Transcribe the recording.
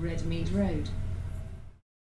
Redmead Road.